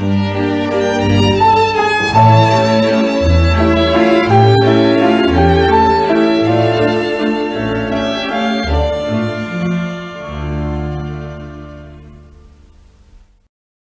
Música